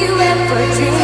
you ever dreamed.